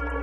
you